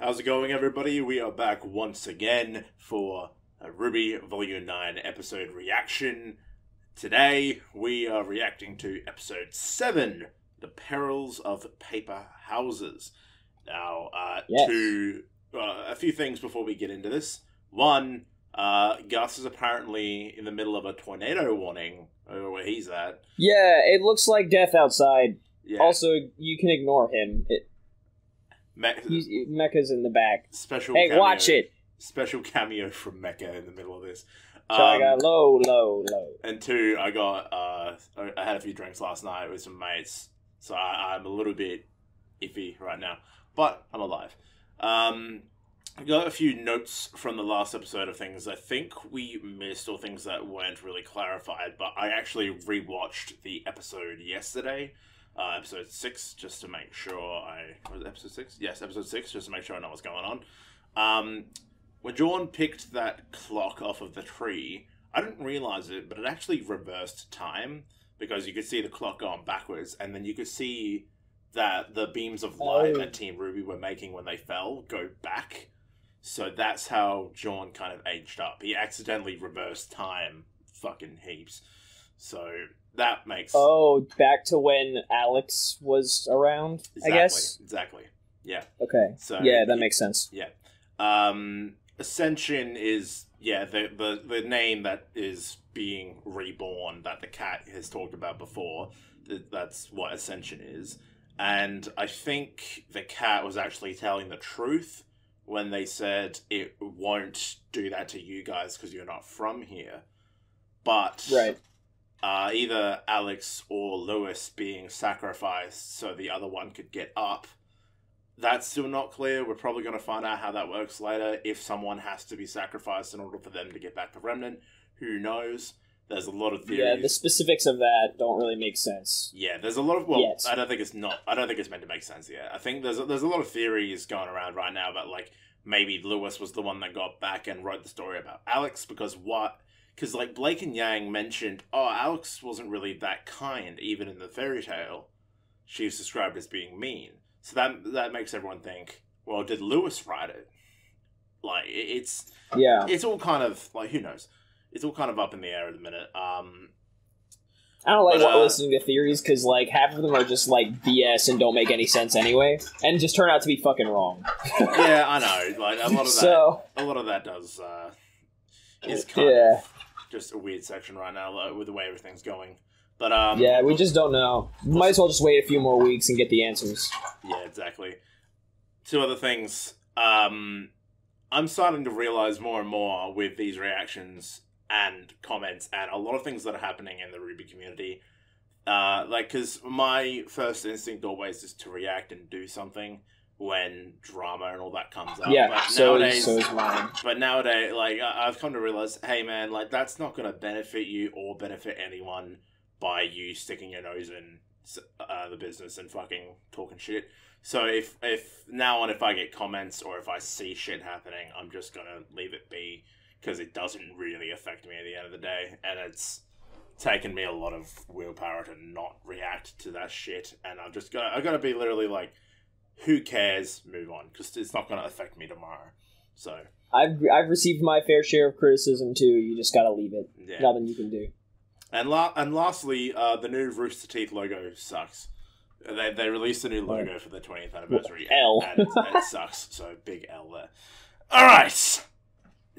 How's it going, everybody? We are back once again for a RWBY Volume 9 episode reaction. Today, we are reacting to episode 7 The Perils of Paper Houses. Now, uh, Yes. to uh, a few things before we get into this. One, uh, Gus is apparently in the middle of a tornado warning over where he's at. Yeah, it looks like death outside. Yeah. Also, you can ignore him. It, Me- Mecca's in the back. special Hey, cameo, watch it. Special cameo from Mecca in the middle of this. So I Um, got low, low, low. And two, I got uh, I- I had a few drinks last night with some mates, so I, I'm a little bit iffy right now, but I'm alive. Um, I got a few notes from the last episode of things I think we missed or things that weren't really clarified, but I actually rewatched the episode yesterday, uh, episode six, just to make sure I was it episode six. Yes, episode six, just to make sure I know what's going on. Um, when Jordan picked that clock off of the tree, I didn't realize it, but it actually reversed time because you could see the clock going backwards, and then you could see that the beams of light Oh. that Team RWBY were making when they fell go back. So that's how Jaune kind of aged up. He accidentally reversed time fucking heaps. So that makes Oh, back to when Alex was around, exactly, I guess? exactly. Yeah. Okay. So Yeah, that makes sense. Yeah. Um, Ascension is yeah the, the the name that is being reborn that the cat has talked about before. Th- That's what Ascension is, and I think the cat was actually telling the truth when they said it won't do that to you guys because you're not from here. But Right. Uh, either Alex or Lewis being sacrificed so the other one could get up. That's still not clear. We're probably going to find out how that works later. If someone has to be sacrificed in order for them to get back to Remnant, who knows? There's a lot of theories. Yeah, the specifics of that don't really make sense. Yeah, there's a lot of well, Yes. I don't think it's not. I don't think it's meant to make sense yet. I think there's a, there's a lot of theories going around right now about like maybe Lewis was the one that got back and wrote the story about Alex because what? Because like Blake and Yang mentioned, oh, Alex wasn't really that kind even in the fairy tale. She was described as being mean, so that that makes everyone think, well, did Lewis write it? Like it's Yeah. it's all kind of like who knows. It's all kind of up in the air at the minute. Um, I don't like But, uh, listening to theories because, like, half of them are just, like, BS and don't make any sense anyway, and just turn out to be fucking wrong. yeah, I know. Like a lot of that. so, a lot of that does uh, is kind yeah. of just a weird section right now with the way everything's going. But um, Yeah, we just don't know. Might as well just wait a few more weeks and get the answers. yeah, exactly. Two other things. Um, I'm starting to realize more and more with these reactions and comments and a lot of things that are happening in the RWBY community. Uh, like, because my first instinct always is to react and do something when drama and all that comes up. yeah, but so nowadays, so is mine. But nowadays, like I- I've come to realize, hey man, like that's not going to benefit you or benefit anyone by you sticking your nose in uh, the business and fucking talking shit. So if if now on if I get comments or if I see shit happening, I'm just gonna leave it be because it doesn't really affect me at the end of the day, and it's taken me a lot of willpower to not react to that shit, and I've just got I got to be literally like, who cares? Move on because it's not gonna affect me tomorrow. So I've I've received my fair share of criticism too. You just gotta leave it. yeah. Nothing you can do. And la- and lastly, uh, the new Rooster Teeth logo sucks. They they released a new logo for the 20th anniversary. L. and, and it sucks. So big L there. All right.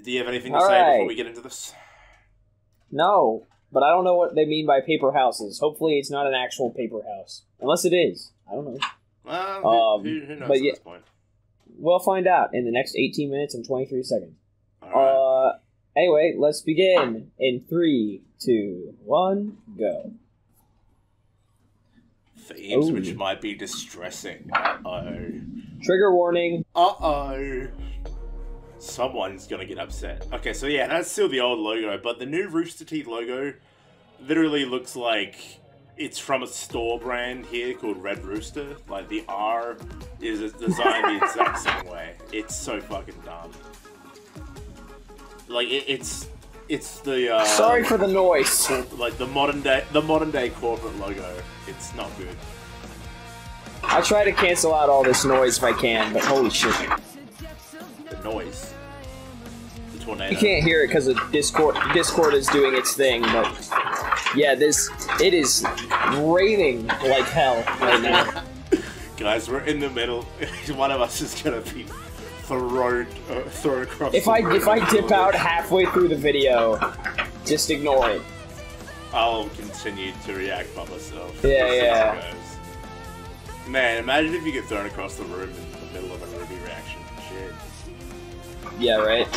Do you have anything to All say before we get into this? No, but I don't know what they mean by paper houses. Hopefully, it's not an actual paper house. Unless it is. I don't know. Well, Um, who, who knows but at yeah- this point? We'll find out in the next 18 minutes and 23 seconds. All right. Uh, anyway, let's begin in three, two, one, go. Themes oh. which might be distressing. Uh oh. Trigger warning. Uh oh. Someone's gonna get upset. Okay, so yeah, that's still the old logo, but the new Rooster Teeth logo literally looks like it's from a store brand here called Red Rooster. Like the R is designed the exact same way. It's so fucking dumb. Like it, it's it's the uh, Sorry for the noise. like the modern day the modern day corporate logo. It's not good. I'll try to cancel out all this noise if I can, but holy shit. The noise. The tornado. You can't hear it because of Discord. Discord is doing its thing, but yeah, this it is raining like hell right now. Guys, we're in the middle. One of us is gonna be thrown, uh, thrown across. If the I room. if I dip out halfway through the video, just ignore it. I'll continue to react by myself. Yeah, See how it yeah. goes. Man, imagine if you get thrown across the room in the middle of a RWBY reaction. Shit. Yeah, right.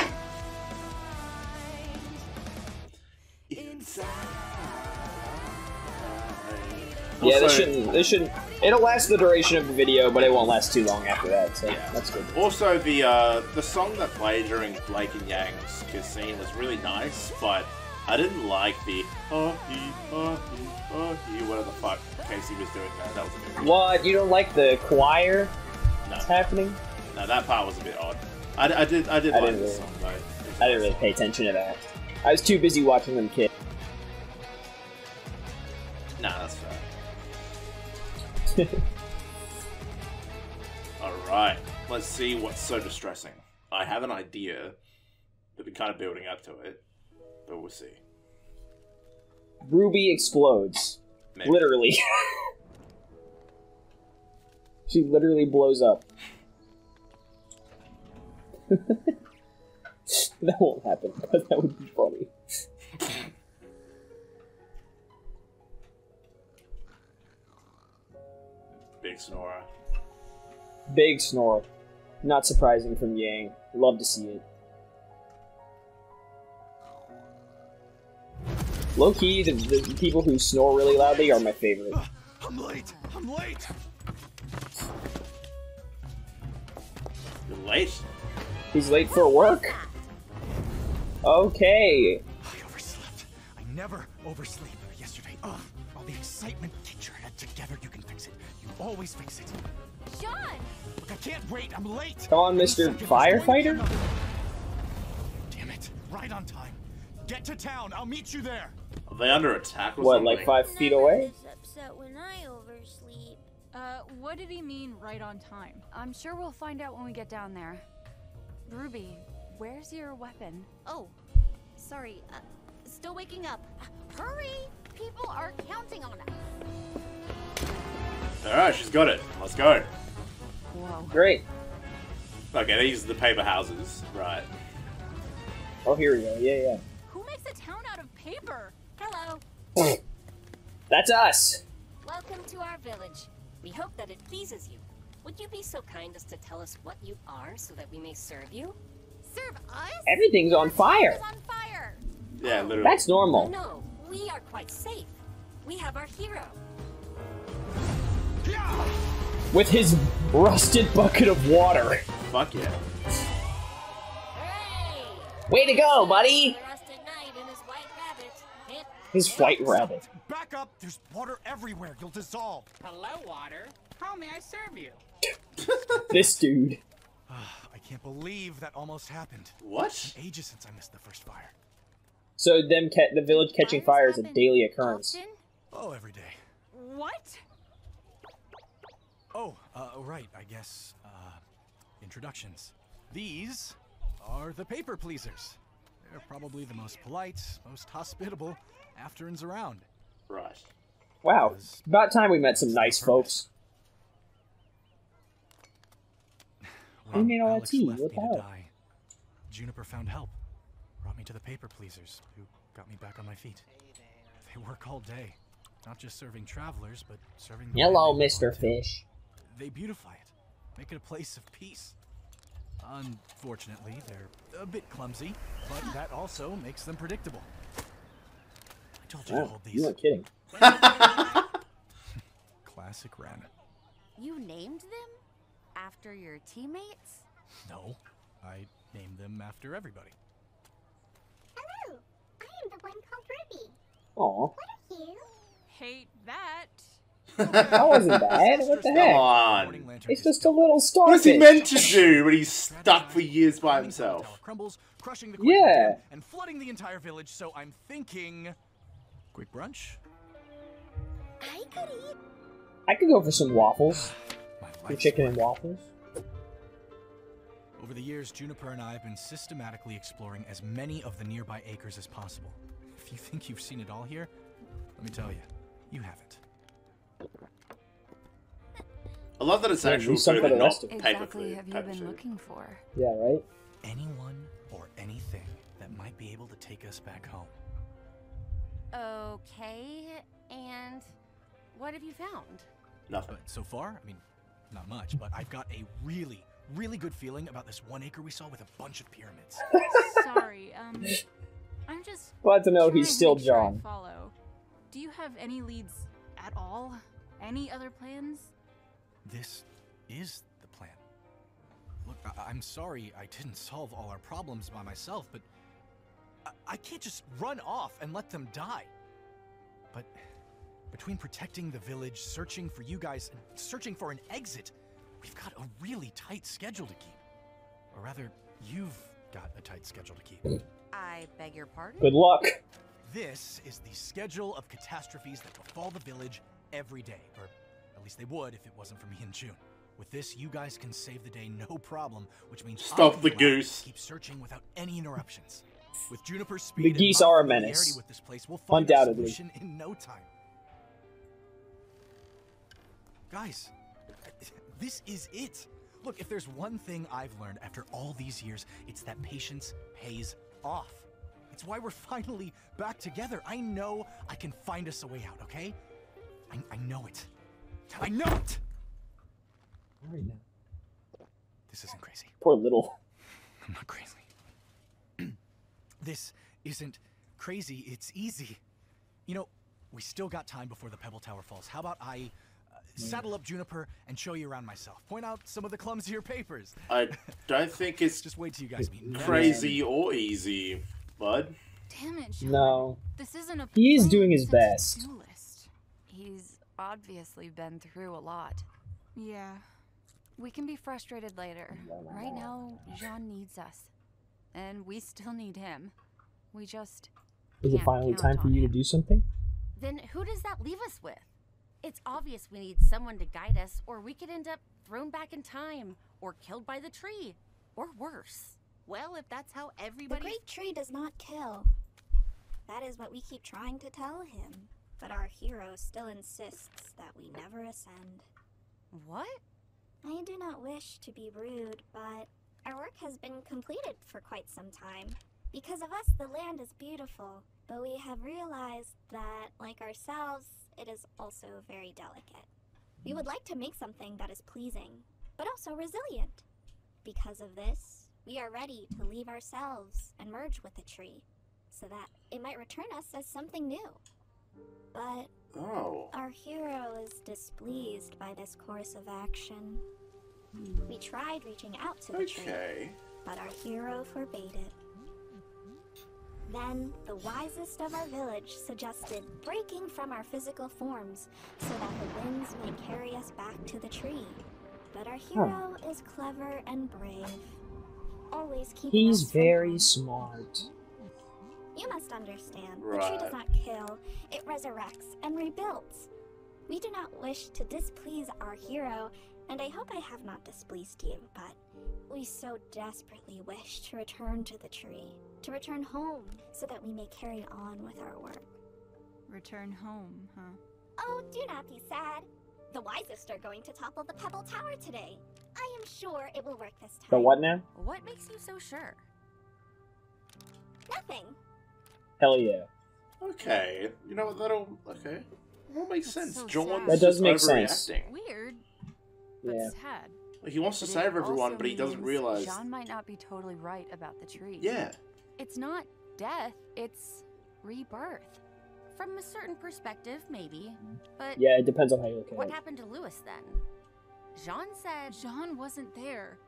Yeah, this shouldn't. This shouldn't. It'll last the duration of the video, but it won't last too long after that. So Yeah. that's good. Also, the uh, the song that played during Blake and Yang's kiss scene was really nice, but I didn't like the oh he oh he oh he whatever the fuck Casey was doing there. That was a bit What? You don't like the choir that's no, happening? no that part was a bit odd. I, I did I did I like didn't the really- song though. I didn't really pay attention to that. I was too busy watching them kiss. Nah, that's fair. All right, let's see what's so distressing. I have an idea, but we're kind of building up to it, but we'll see. Ruby explodes. Maybe. Literally. she literally blows up. that won't happen, but that would be funny. Big snorer. Big snore. Not surprising from Yang. Love to see it. Low key, the, the people who snore really loudly are my favorite. I'm late. I'm late. You're late. He's late for work? Okay. I overslept. I never oversleep. Yesterday, ugh, all the excitement. Get your head together. You always fix it. Jaune! Look, I can't wait. I'm late. Come on, Mr. second, there's going to be Firefighter? Damn it! Right on time. Get to town. I'll meet you there. Are they under attack or What, something? like five feet away? Upset when I oversleep. Uh, what did he mean right on time? I'm sure we'll find out when we get down there. Ruby, where's your weapon? Oh, sorry. Uh, still waking up. Uh, hurry! People are counting on us. All right, she's got it. Let's go. Whoa. Great. Okay, these are the paper houses, right? Oh, here we go. Yeah, yeah. Who makes a town out of paper? Hello. That's us. Welcome to our village. We hope that it pleases you. Would you be so kind as to tell us what you are so that we may serve you? Serve us? Everything's on fire. On fire. Yeah, oh. literally. That's Oh normal. no, we are quite safe. We have our hero. Yeah. With his rusted bucket of water. Fuck yeah. Way to go, buddy! The rusted knight and his white rabbit. Hip. His white rabbit. Back up. There's water everywhere. You'll dissolve. Hello, water. How may I serve you? This dude. Ah, I can't believe that almost happened. What? Ages since I missed the first fire. So them the village catching fire is a daily occurrence. often? Oh, every day. What? Oh, uh, right, I guess, uh, introductions. These are the paper pleasers. They're probably the most polite, most hospitable Afterans around. Right. Wow. About time we met some nice folks. Who made all that Alex tea? What me the to hell? die. Juniper found help. Brought me to the paper pleasers, who got me back on my feet. They work all day. Not just serving travelers, but serving the Hello, Mr. belong to. Fish. They beautify it, make it a place of peace. Unfortunately, they're a bit clumsy, but that also makes them predictable. I told you to hold you these. weren't kidding. Classic Ren. You named them? After your teammates? No, I named them after everybody. Hello, I am the one called Ruby. Aw. What are you? Hate that. That wasn't bad. What the Come heck? on. It's just a little little What is starfish. he meant to do when he's stuck for years by himself? Crumbles, crushing the Yeah. yeah. And flooding the entire village. So I'm thinking, quick brunch. I could eat. I could go for some waffles. My Some life's chicken and waffles. Over the years, Juniper and I have been systematically exploring as many of the nearby acres as possible. If you think you've seen it all here, let me tell you, you haven't. I love that it's Yeah, actual do food and not rest of paper Exactly food. have you paper been food. looking for? Yeah, right? Anyone or anything that might be able to take us back home. Okay, and what have you found? Nothing. But so far, I mean, not much, but I've got a really, really good feeling about this one acre we saw with a bunch of pyramids. Sorry, um, I'm just. Glad to know he's still make sure Jaune. follow. Do you have any leads at all? Any other plans? This is the plan. Look, I- I'm sorry I didn't solve all our problems by myself, but I, I can't just run off and let them die. But between protecting the village, searching for you guys, and searching for an exit, we've got a really tight schedule to keep. Or rather, you've got a tight schedule to keep. I beg your pardon? Good luck. This is the schedule of catastrophes that befall the village every day, or at least they would if it wasn't for me and June. With this, you guys can save the day no problem, which means Stop the goose. Keep searching without any interruptions. With Juniper's speed the geese are a menace. With this place, we'll find Undoubtedly. in no time. Guys, this is it. Look, if there's one thing I've learned after all these years, it's that patience pays off. It's why we're finally back together. I know I can find us a way out, okay? I, I know it. I know it! Alright now. This isn't crazy. Poor little. I'm not crazy. this isn't crazy, it's easy. You know, we still got time before the Pebble Tower falls. How about I uh, saddle up Juniper and show you around myself? Point out some of the clumsier papers. I don't think it's Just wait till you guys meet. crazy or easy, bud. Damn it, Jaune. No. This isn't a. He is doing his best. list. He's obviously been through a lot. Yeah. We can be frustrated later. Right now, Jaune needs us. And we still need him. We just. Is it finally time for on you to do something? Then who does that leave us with? It's obvious we need someone to guide us, or we could end up thrown back in time, or killed by the tree, or worse. Well, if that's how everybody. The everybody. great tree does not kill. That is what we keep trying to tell him. But our hero still insists that we never ascend. What? I do not wish to be rude, but our work has been completed for quite some time. Because of us, the land is beautiful, but we have realized that, like ourselves, it is also very delicate. We would like to make something that is pleasing, but also resilient. Because of this, we are ready to leave ourselves and merge with the tree, so that it might return us as something new. But Oh. our hero is displeased by this course of action. We tried reaching out to the tree, but our hero forbade it. Then the wisest of our village suggested breaking from our physical forms so that the winds might carry us back to the tree. But our hero is clever and brave, always keeping He's us very harm. smart. You must understand, the tree does not kill, it resurrects and rebuilds. We do not wish to displease our hero, and I hope I have not displeased you, but we so desperately wish to return to the tree, to return home, so that we may carry on with our work. Return home, huh? Oh, do not be sad. The wisest are going to topple the Pebble Tower today. I am sure it will work this time. The what now? What makes you so sure? Nothing. Hell yeah. Okay. You know what? That'll. Okay. That makes That's sense. so Jaune's. That does just make sense. overreacting. Weird, but Yeah. sad. He wants to But save everyone, but he doesn't realize. Jaune might not be totally right about the tree. Yeah. It's not death, it's rebirth. From a certain perspective, maybe. But Yeah, it depends on how you look at it. what happened to Lewis then? Jaune said. Jaune wasn't there.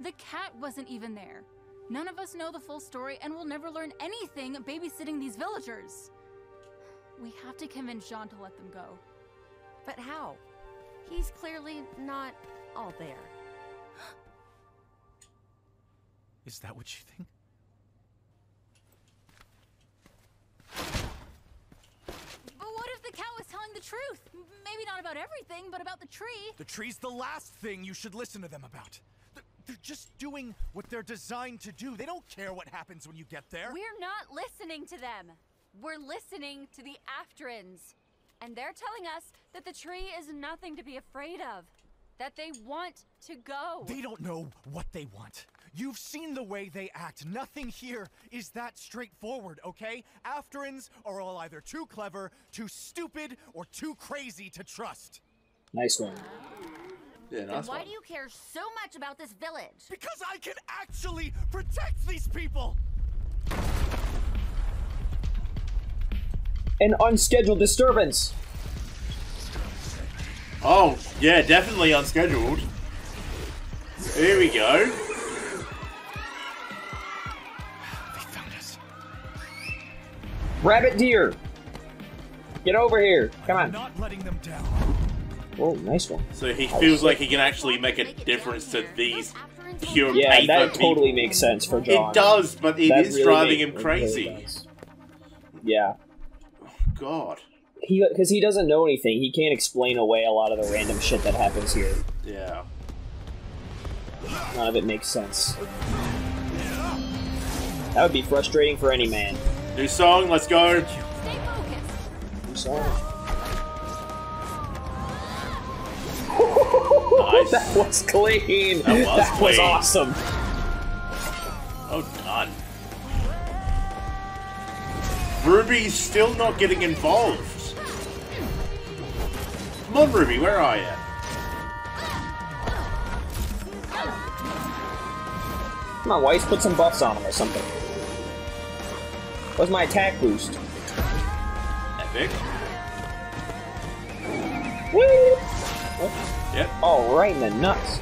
The cat wasn't even there. None of us know the full story, and we'll never learn anything babysitting these villagers. We have to convince Jaune to let them go. But how? He's clearly not all there. Is that what you think? But what if the cat was telling the truth? Maybe not about everything, but about the tree. The tree's the last thing you should listen to them about. The, They're just doing what they're designed to do. They don't care what happens when you get there. We're not listening to them. We're listening to the Afterans. And they're telling us that the tree is nothing to be afraid of. That they want to go. They don't know what they want. You've seen the way they act. Nothing here is that straightforward, okay? Afterans are all either too clever, too stupid, or too crazy to trust. Nice one. Yeah, Then why one. do you care so much about this village? Because I can actually protect these people! An unscheduled disturbance. Oh, yeah, definitely unscheduled. Here we go. They found us. Rabbit deer. Get over here. Come I'm on. not letting them down. Oh, nice one. So he feels like he can actually make a difference to these pure Yeah, paper that people. totally makes sense for Jaune. It does, but it That is really driving make- him it really crazy. does. Yeah. God. He because he doesn't know anything. He can't explain away a lot of the random shit that happens here. Yeah. None of it makes sense. That would be frustrating for any man. New song, let's go. Stay focused. Nice. that was clean. That was That was awesome. Oh, god. Ruby's still not getting involved. Come on, Ruby, where are you? Come on, Weiss, put some buffs on him or something. Where's my attack boost? Epic. Woo! Yep. Oh, right in the nuts.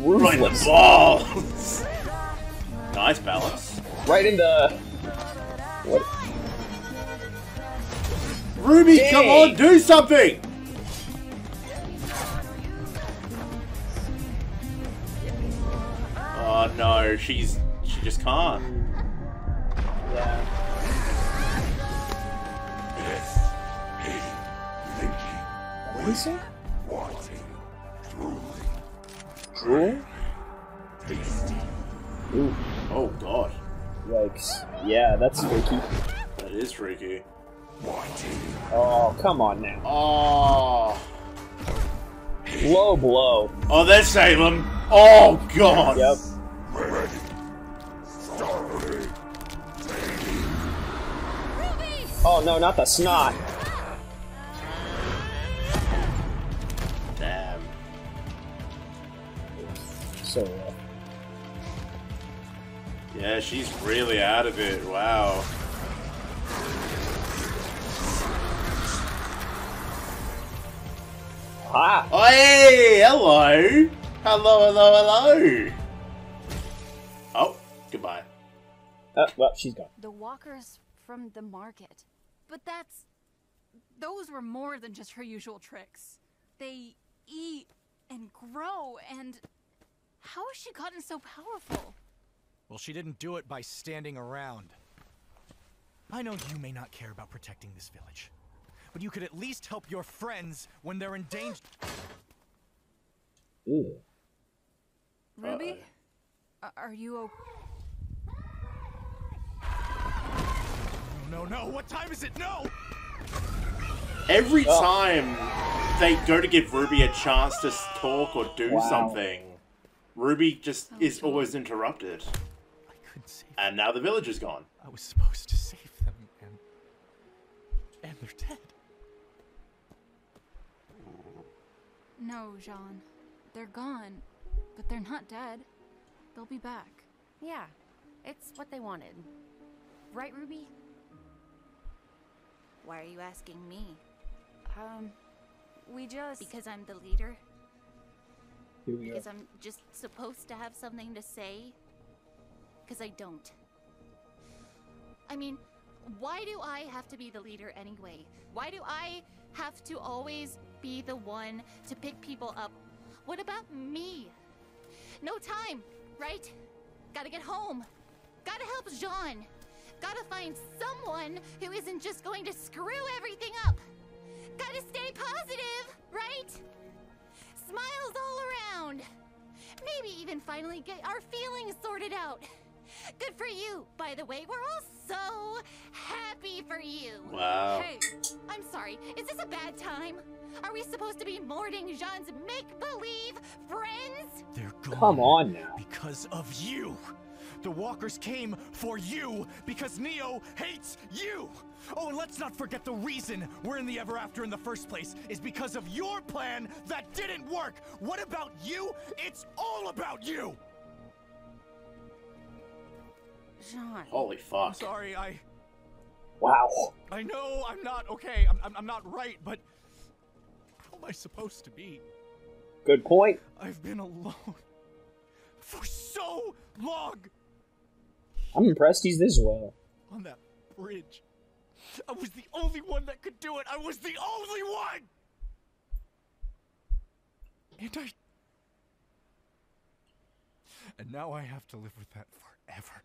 Right in the balls. nice balance. Right in the. What? Ruby, come on, do something! Oh no, she's she just can't. Yeah. What did he say? Drool? Ooh, Oh god, yikes. Yeah, that's freaky. that is freaky. Oh, come on now. Oh, Low blow. oh, there's Salem. Oh god. Yep. Oh no, not the snot. So rough. Yeah, she's really out of it. Wow. Ah! Oh, hey, hello. Hello, hello, hello. Oh, goodbye. Uh, well, she's gone. The walkers from the market. But that's. Those were more than just her usual tricks. They eat and grow, and. How has she gotten so powerful? Well, she didn't do it by standing around. I know you may not care about protecting this village, but you could at least help your friends when they're in danger. Ooh. Ruby? Uh, a- Are you okay? No, no, no! What time is it? No! Every Oh. time they go to give Ruby a chance to talk or do Wow. something, Ruby just Oh, is God. always interrupted. I couldn't save. And now the village is gone. I was supposed to save them, and and they're dead. No, Jaune. They're gone. But they're not dead. They'll be back. Yeah, it's what they wanted. Right, Ruby? Why are you asking me? Um, we just. Because I'm the leader? Here we. Because I'm just supposed to have something to say? Because I don't. I mean, why do I have to be the leader anyway? Why do I have to always be the one to pick people up? What about me? No time, right? Gotta get home. Gotta help Jaune. Gotta find someone who isn't just going to screw everything up. Gotta stay positive, right? Maybe even finally get our feelings sorted out. Good for you, by the way. We're all so happy for you. Wow. Hey, I'm sorry. Is this a bad time? Are we supposed to be mourning Jaune's make-believe friends? They're gone. Come on now. Because of you. The walkers came for you because Neo hates you. Oh, and let's not forget the reason we're in the ever after in the first place is because of your plan that didn't work. What about you? It's all about you. Jaune. Holy I'm fuck. sorry, I Wow. I know I'm not okay. I'm, I'm, I'm not right, but how am I supposed to be? Good point. I've been alone for so long I'm impressed he's this well. on that bridge. I was the only one that could do it. I was the only one. And I. And now I have to live with that forever.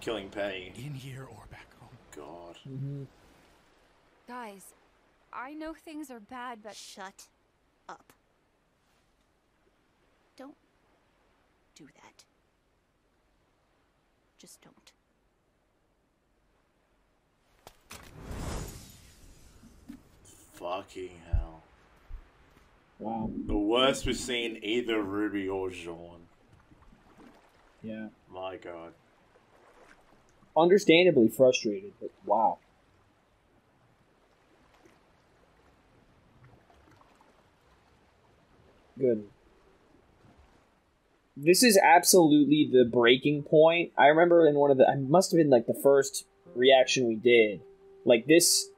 Killing Penny. In here or back home. God. Mm-hmm. Guys, I know things are bad, but Shut up. Don't do that. Just don't. Fucking hell. Wow. The worst we've seen either Ruby or Jaune. Yeah. My god. Understandably frustrated, but wow. Good. This is absolutely the breaking point. I remember in one of the, I must have been like the first reaction we did. Like this,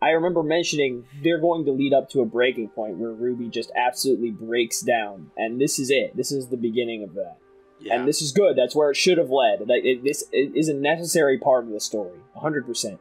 I remember mentioning they're going to lead up to a breaking point where Ruby just absolutely breaks down, and this is it. This is the beginning of that Yeah. and this is good. That's where it should have led. Like it, this it is a necessary part of the story, hundred percent.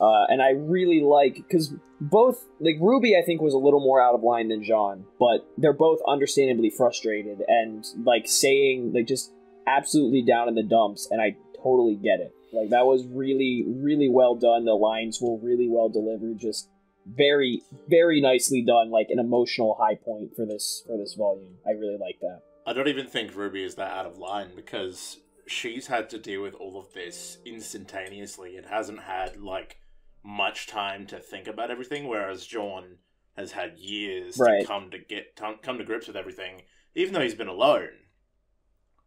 Uh, and I really like because both like Ruby, I think, was a little more out of line than Jaune, but they're both understandably frustrated and like saying like just absolutely down in the dumps, and I totally get it. Like that was really, really well done. The lines were really well delivered. Just very, very nicely done. Like an emotional high point for this for this volume. I really like that. I don't even think Ruby is that out of line because she's had to deal with all of this instantaneously and hasn't had like much time to think about everything, whereas Jaune has had years Right. to come to get come to grips with everything, even though he's been alone.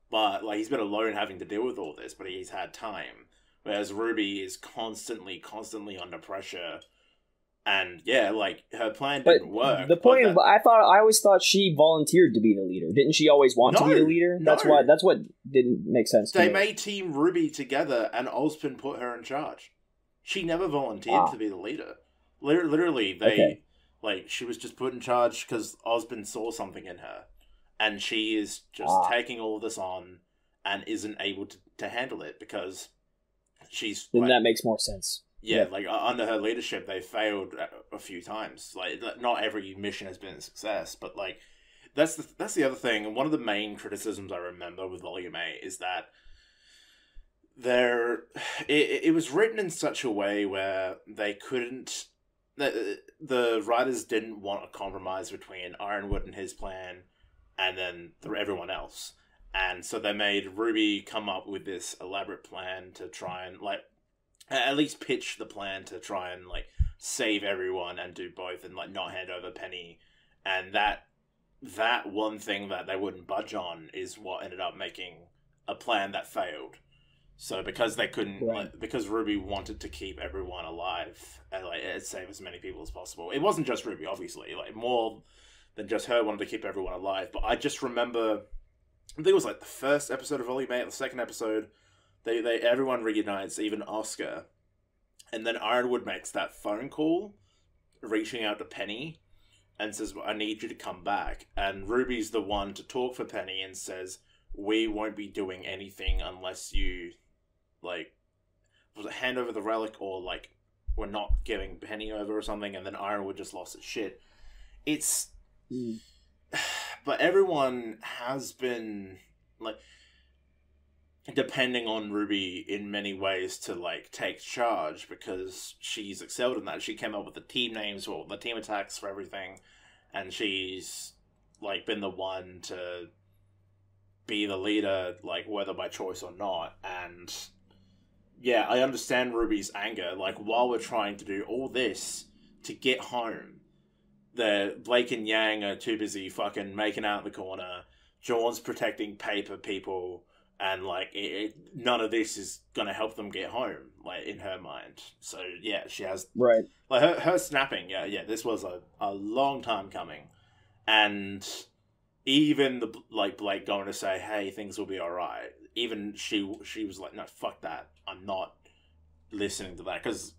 But like he's been alone having to deal with all this, but he's had time. Whereas Ruby is constantly, constantly under pressure. And yeah, like her plan But didn't work. the point that- I thought I always thought she volunteered to be the leader. Didn't she always want to be the leader? That's no. why that's what didn't make sense to They made Team RWBY together, and Ozpin put her in charge. She never volunteered Ah. to be the leader. Literally, they Okay. like she was just put in charge because Ozpin saw something in her, and she is just Ah. taking all of this on and isn't able to, to handle it because she's then like, that makes more sense. yeah, yeah. like under her leadership, they failed a, a few times. Like not every mission has been a success, but like that's the that's the other thing. And one of the main criticisms I remember with Volume Eight is that there it, it was written in such a way where they couldn't the, uh, the writers didn't want a compromise between Ironwood and his plan and then the, everyone else. And so they made ruby come up with this elaborate plan to try and like at least pitch the plan to try and like save everyone and do both and like not hand over penny. And that that one thing that they wouldn't budge on is what ended up making a plan that failed so because they couldn't Right. like, because ruby wanted to keep everyone alive and like save as many people as possible it wasn't just ruby obviously like more than just her wanted to keep everyone alive but i just remember i think it was like the first episode of volume 8 the second episode they, they everyone reunites, even Oscar, and then Ironwood makes that phone call, reaching out to Penny, and says, "I need you to come back." And Ruby's the one to talk for Penny and says, "We won't be doing anything unless you, like, was it hand over the relic or like we're not giving Penny over or something." And then Ironwood just lost his shit. It's, hmm. but everyone has been like depending on Ruby in many ways to like take charge because she's excelled in that. She came up with the team names or the team attacks for everything, and she's like been the one to be the leader, like whether by choice or not. And yeah, I understand Ruby's anger. Like while we're trying to do all this to get home, the Blake and Yang are too busy fucking making out in the corner. Jaune's protecting paper people and like it, it, none of this is gonna help them get home like in her mind so yeah she has right like her, her snapping yeah yeah this was a, a long time coming and even the like blake going to say hey things will be all right even she she was like no fuck that i'm not listening to that because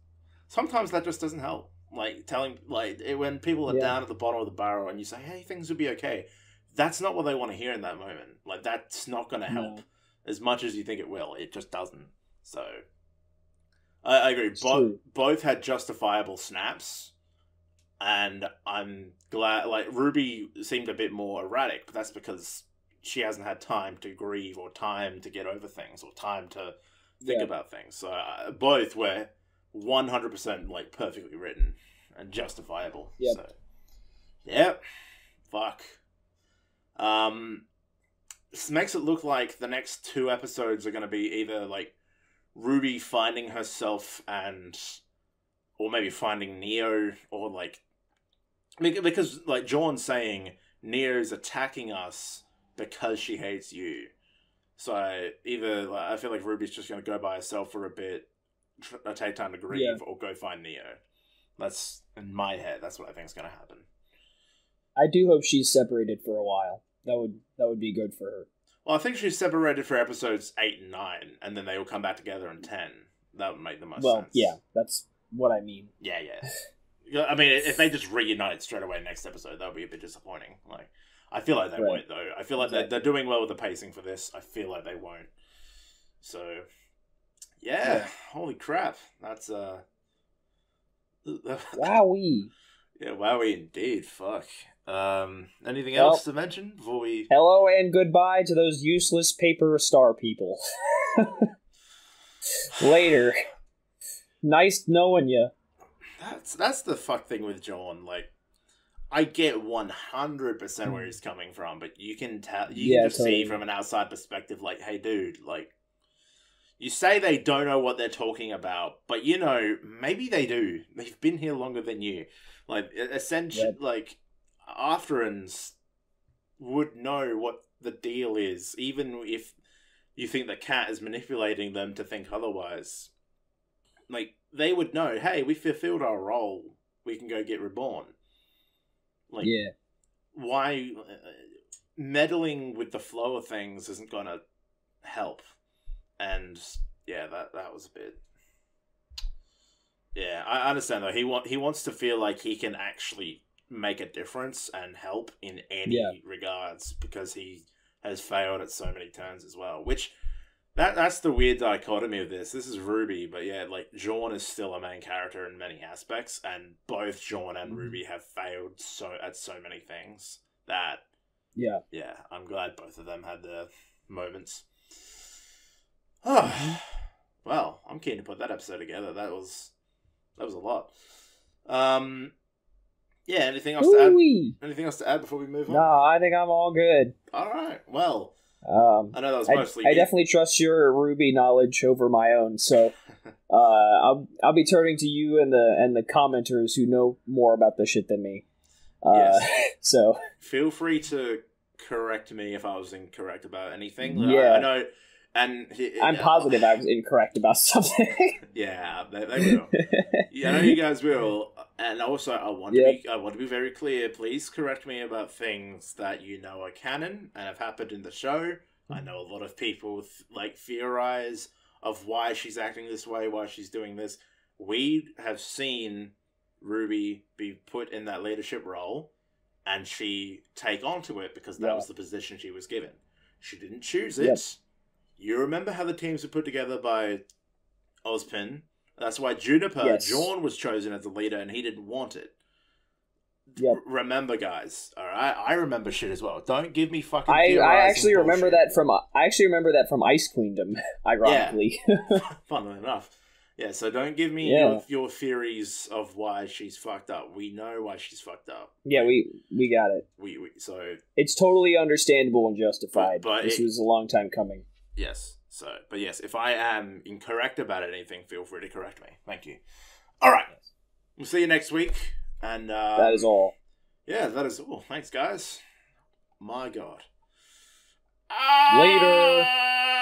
sometimes that just doesn't help like telling like it, when people are Yeah. down at the bottom of the barrel and you say hey things will be okay that's not what they want to hear in that moment like that's not going to mm. help No. as much as you think it will. It just doesn't. So I, I agree. Both both had justifiable snaps, and I'm glad. Like Ruby seemed a bit more erratic, but that's because she hasn't had time to grieve or time to get over things or time to think Yeah. about things. So uh, both were 100% like perfectly written and justifiable. Yep. So yep. Fuck. Um this makes it look like the next two episodes are going to be either like Ruby finding herself and or maybe finding Neo or like because like Jaune saying Neo's attacking us because she hates you. So either like, I feel like Ruby's just going to go by herself for a bit, tr- uh, take time to grieve, Yeah. or go find Neo. That's in my head. That's what I think is going to happen. I do hope she's separated for a while. That would that would be good for her. Well, I think she's separated for episodes eight and nine, and then they will come back together in ten. That would make the most sense. well, sense. yeah, that's what I mean. yeah, yeah. Yeah, I mean, if they just reunite straight away next episode, that would be a bit disappointing. Like, I feel like they Right. won't though. I feel like they're, they're doing well with the pacing for this. I feel like they won't. So, yeah, Yeah. holy crap, that's uh, Wowee! yeah, wowie indeed. Fuck. Um, anything Well- else to mention before we? Hello and goodbye to those useless paper star people. Later. Nice knowing you. That's that's the fuck thing with Jaune. Like, I get one hundred percent where he's coming from, but you can tell you Yeah, can just totally. see from an outside perspective, like, hey, dude, like, you say they don't know what they're talking about, but you know, maybe they do. They've been here longer than you. Like, essentially, Yep. like, Afterans would know what the deal is, even if you think the cat is manipulating them to think otherwise. Like they would know, hey, we fulfilled our role. We can go get reborn. Like yeah. why uh, meddling with the flow of things isn't gonna help. And yeah, that that was a bit. Yeah, I understand though. He want he wants to feel like he can actually make a difference and help in any Yeah. regards because he has failed at so many turns as well. Which that that's the weird dichotomy of this. This is RWBY, but yeah, like Jaune is still a main character in many aspects, and both Jaune and Mhm. Ruby have failed so at so many things that Yeah. yeah, I'm glad both of them had their moments. Mm-hmm. Oh, well, I'm keen to put that episode together. That was that was a lot. Um, yeah. Anything else to add? Anything else to add before we move on? No, I think I'm all good. All right. Well, Um, I know that was mostly. I me. definitely trust your RWBY knowledge over my own, so uh, I'll I'll be turning to you and the and the commenters who know more about this shit than me. Uh, Yes. So Feel free to correct me if I was incorrect about anything. Yeah. I, I know, and I'm uh, positive I was incorrect about something. Yeah, they, they will. Yeah, I know you guys will. And also, I want Yep. to be I want to be very clear. Please correct me about things that you know are canon and have happened in the show. I know a lot of people th- like theorize of why she's acting this way, why she's doing this. We have seen Ruby be put in that leadership role, and she take onto it because that Yeah. was the position she was given. She didn't choose it. You remember how the teams were put together by Ozpin. That's why Juniper, Yes. Jaune was chosen as the leader and he didn't want it. Yep. remember, guys. All right, I remember shit as well. Don't give me fucking. I, I actually remember that from I actually remember that from Ice Queendom, ironically. Funnily enough. Yeah, so don't give me Yeah. your, your theories of why she's fucked up. We know why she's fucked up. yeah, we we got it. We, we so It's totally understandable and justified. But- but this it- was a long time coming. Yes. So but yes, if I am incorrect about anything, feel free to correct me. Thank you. All right. We'll see you next week. And uh, that is all. Yeah, that is all. Thanks, guys. My God. Later. Ah!